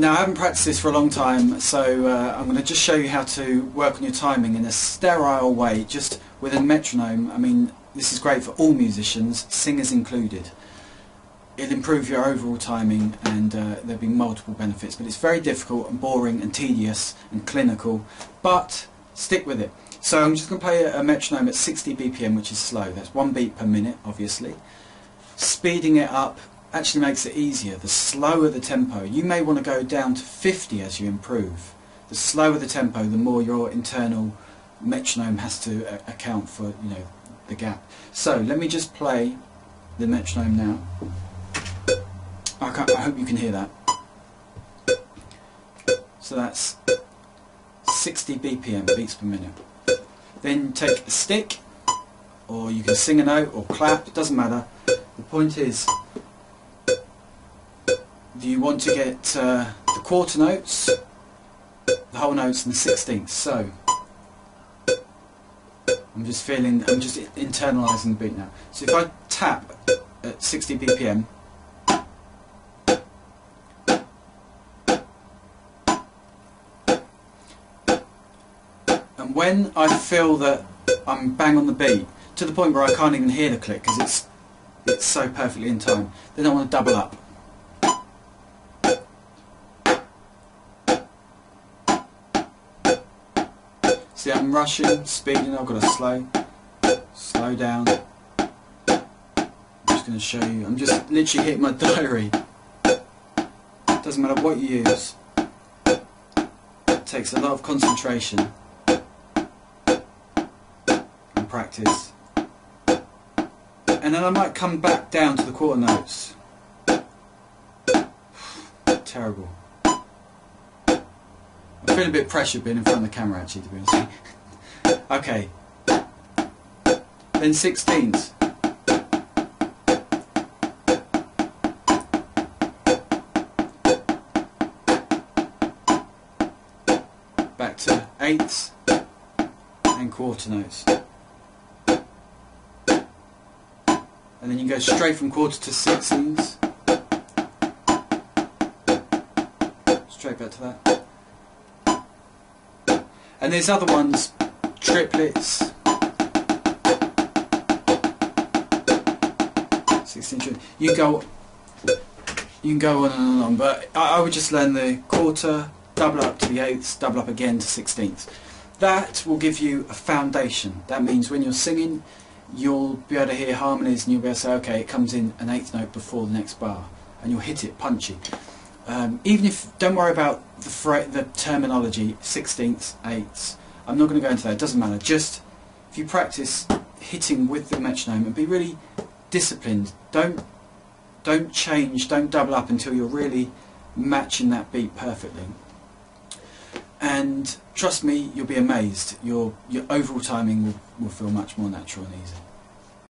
Now I haven't practiced this for a long time so uh, I'm going to just show you how to work on your timing in a sterile way just with a metronome. I mean this is great for all musicians, singers included. It'll improve your overall timing and uh, there'll be multiple benefits but it's very difficult and boring and tedious and clinical but stick with it. So I'm just going to play a, a metronome at 60 BPM which is slow, that's one beat per minute obviously. Speeding it up actually makes it easier. The slower the tempo, you may want to go down to 50 as you improve. The slower the tempo, the more your internal metronome has to uh, account for, you know, the gap. So let me just play the metronome now. I, I hope you can hear that. So that's 60 BPM, beats per minute. Then take a stick, or you can sing a note or clap, it doesn't matter. The point is, you want to get uh, the quarter notes, the whole notes and the sixteenths. So I'm just feeling, I'm just internalising the beat now. So if I tap at 60 BPM, and when I feel that I'm bang on the beat, to the point where I can't even hear the click because it's it's so perfectly in time, then I want to double up. See, I'm rushing, speeding, I've got to slow, slow down. I'm just going to show you, I'm just literally hitting my diary. Doesn't matter what you use. It takes a lot of concentration and practice. And then I might come back down to the quarter notes. Terrible. I feel a bit pressured being in front of the camera actually to be honest. okay. Then sixteens. Back to eighths and quarter notes. And then you go straight from quarter to sixteens. Straight back to that. And there's other ones, triplets, 16 You go, you can go on and on but I, I would just learn the quarter, double up to the eighths, double up again to sixteenths. That will give you a foundation. That means when you're singing, you'll be able to hear harmonies and you'll be able to say, okay, it comes in an eighth note before the next bar, and you'll hit it punchy. Um, even if, don't worry about the, the terminology, sixteenths, eighths. I'm not going to go into that, it doesn't matter. Just, if you practice hitting with the metronome and be really disciplined, don't, don't change, don't double up until you're really matching that beat perfectly. And trust me, you'll be amazed. Your, your overall timing will, will feel much more natural and easy.